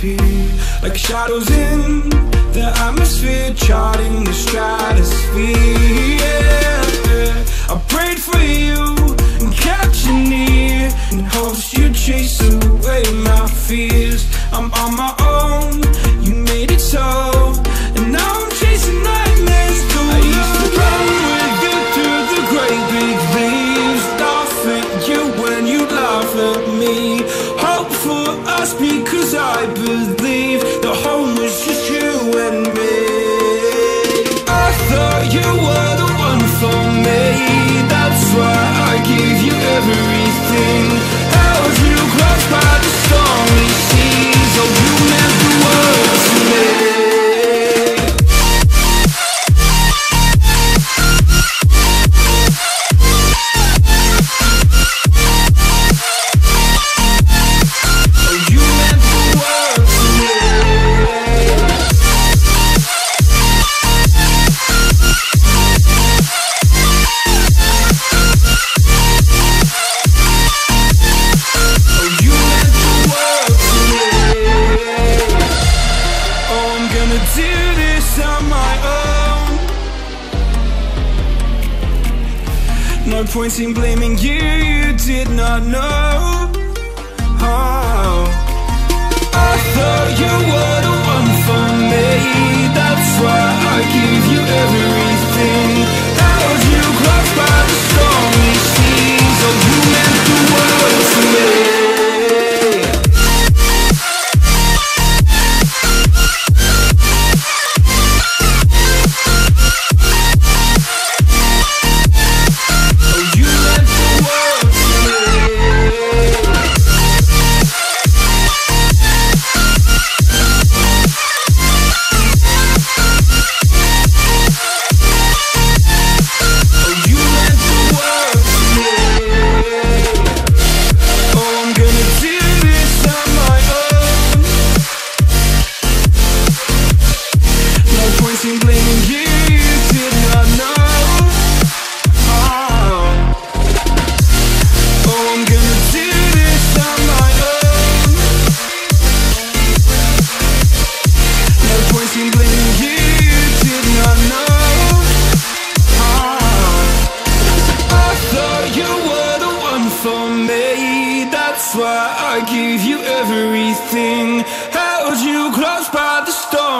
Disappear. Like shadows in the atmosphere, charting the stratosphere. Yeah. I prayed for you No point in blaming you, you did not know. Oh. I thought you were the one for me.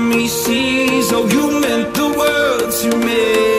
me sees. Oh, you meant the world to me.